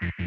Mm-hmm.